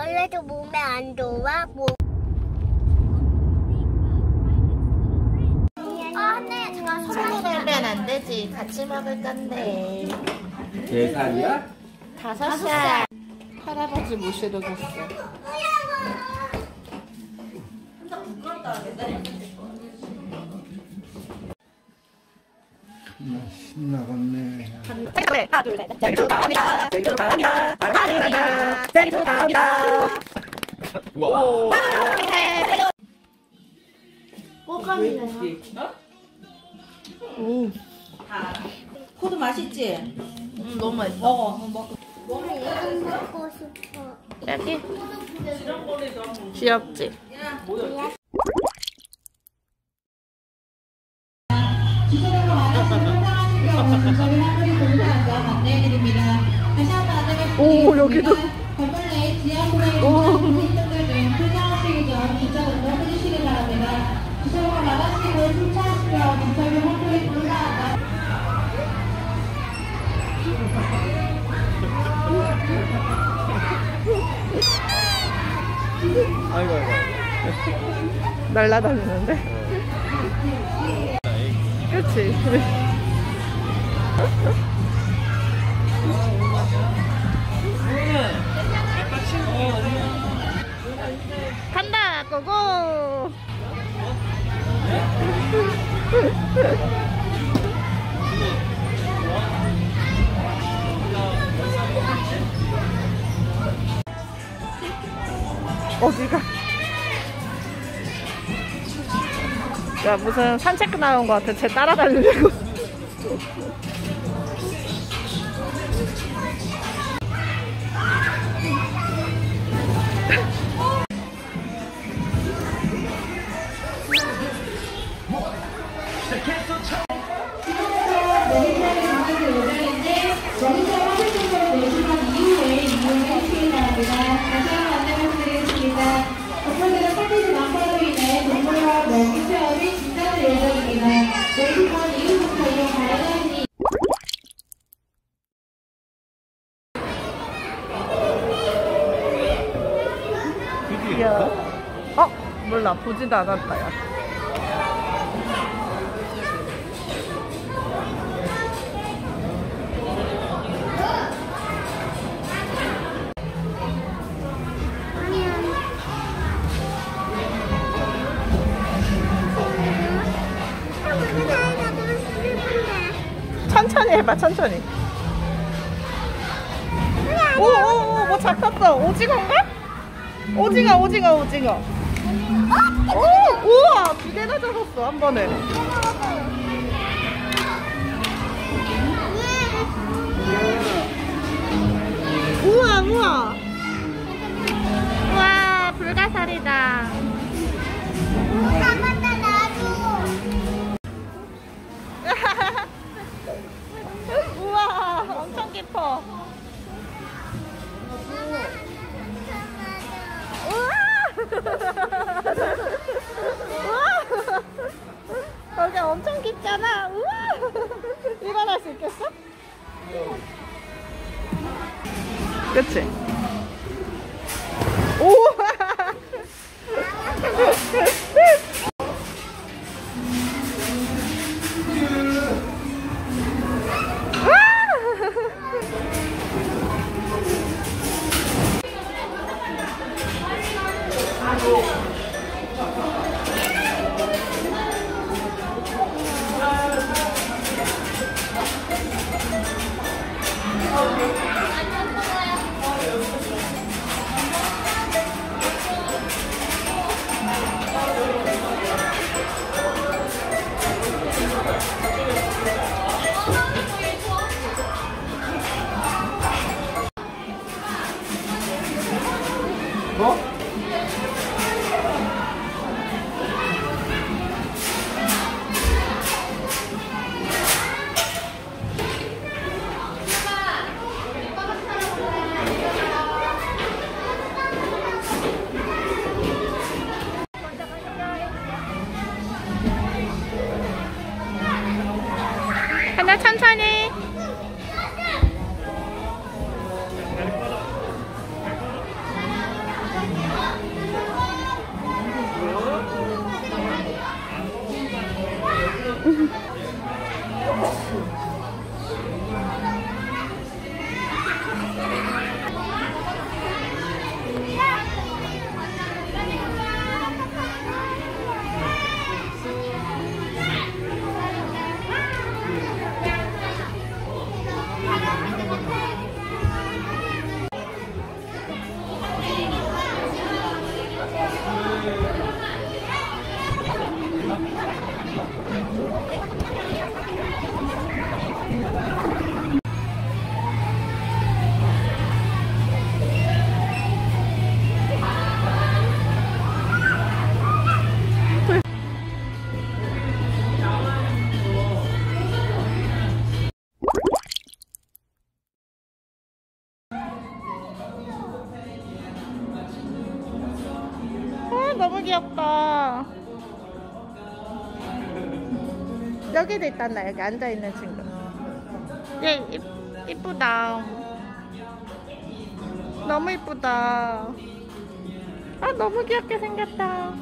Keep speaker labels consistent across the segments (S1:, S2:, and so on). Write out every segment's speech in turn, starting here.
S1: 원래도 몸에 안 좋아? 뭐. 아, 네. 잠깐
S2: 친구 놀면 안 되지. 같이 먹을 건데.
S3: 네 살이야?
S2: 다섯 살. 할아버지 모시러 갔어.
S3: 신나겠네.
S2: 하나, 둘, 셋. 생일 축하합니다. 생일 축하합니다. 사랑합니다. 생일 축하합니다.
S3: 와.
S4: 코도 맛있지?
S2: 음, 너무 맛있어.
S4: 먹어. 먹고.
S1: 먹고 싶어.
S2: 여기. 귀엽지? 오, 여기도.
S3: 아
S2: 날라다니는데? 그치? 간다, 고고! 어디가? 야 무슨 산책 나온 것 같아. 쟤 따라다니려고. 보지도 않았다, 야. 천천히 해봐, 천천히. 오, 오, 오, 뭐 잡혔어. 오징어인가? 오징어, 오징어, 오징어. 오, 우와, 두 개나 잡았어, 한 번에. 우와, 우와. 우와, 불가사리다.
S1: 놔줘.
S2: 깊잖아. 우와! 일어날 수 있겠어? 그치? Oh, 여기도 있단다, 여기 앉아있는 친구. 얘, 이, 이쁘다. 너무 이쁘다. 아, 너무 귀엽게 생겼다.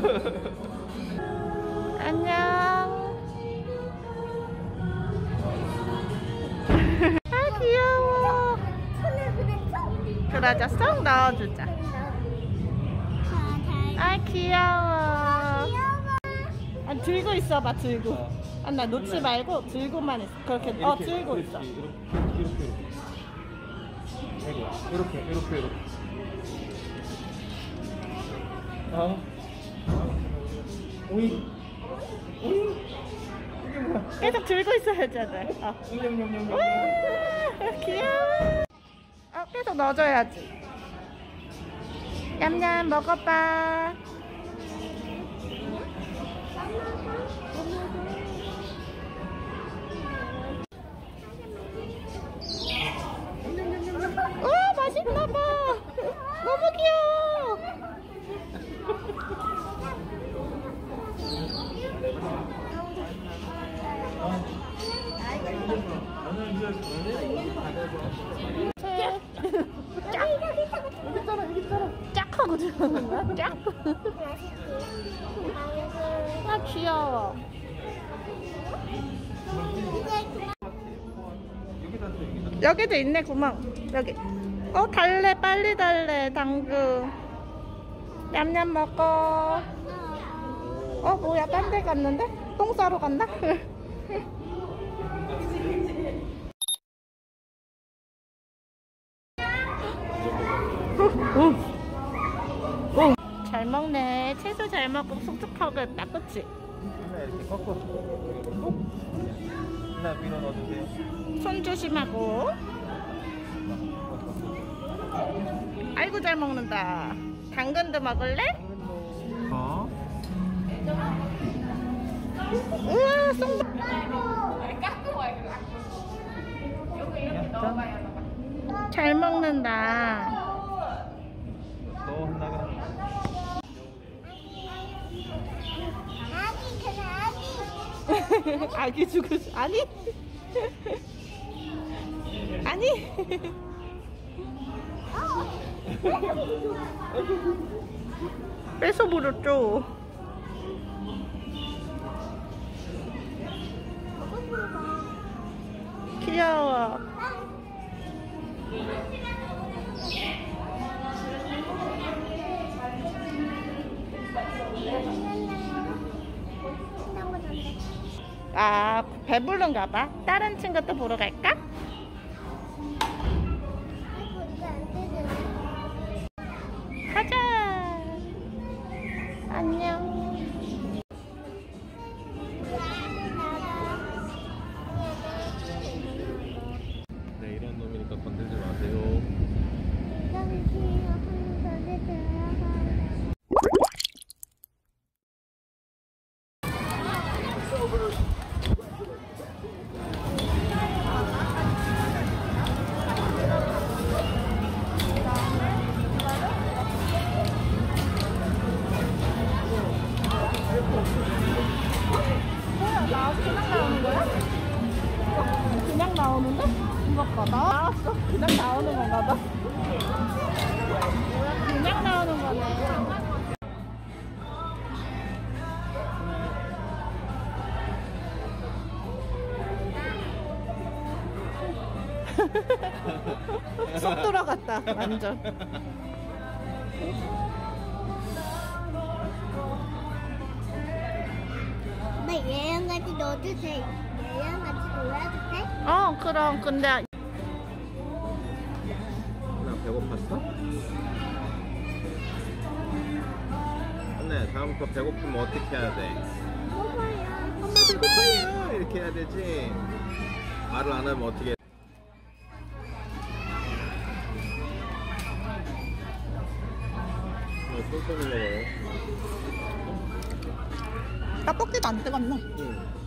S2: 안녕. 그러자 쏙 넣어주자. 아 귀여워. 아 들고 있어봐 들고. 아 나 놓지 말고 들고만 있어. 그렇게 어 들고 있어.
S3: 이렇게 이렇게 이렇게 이렇게 이렇게 이렇게 어 오이 오이
S2: 계속 들고 있어야지. 어.
S3: 냠냠냠냠
S2: 우와, 귀여워. 어 계속 넣어줘야지. 냠냠 먹어봐. 우와 맛있나봐. 너무 귀여워. 짝. 짝 하고 들어오는 거야? 짝. 아 귀여워. 여기도 있네 구멍. 여기. 어 달래 빨리 달래 당근. 냠냠 먹어. 어 뭐야 딴 데 갔는데? 똥 싸러 갔나? 잘 먹고 촉촉하겠다. 그치?
S3: 하나 이렇게 꺾어 하나 밀어 넣어주세요
S2: 손 조심하고. 아이고 잘 먹는다. 당근도 먹을래?
S3: 어?
S2: 우와 송. 잘 먹는다.
S3: 너 하나가
S1: 아기
S2: 죽을 수- 아니. 아니. 뺏어 버렸죠. 귀여워 아 배부른가 봐 다른 친구 또 보러 갈까? 쏙 들어갔다, 완전.
S1: 엄마 얘랑 같이 넣어도 돼? 얘랑 같이 놀아도 돼?
S2: 어, 그럼, 근데
S3: 나 배고팠어? 한나야 다음부터 배고프면 어떻게 해야 돼? 엄마 배고파요 이렇게 해야 되지 말을 안 하면 어떻게 해? 어, 천천히 먹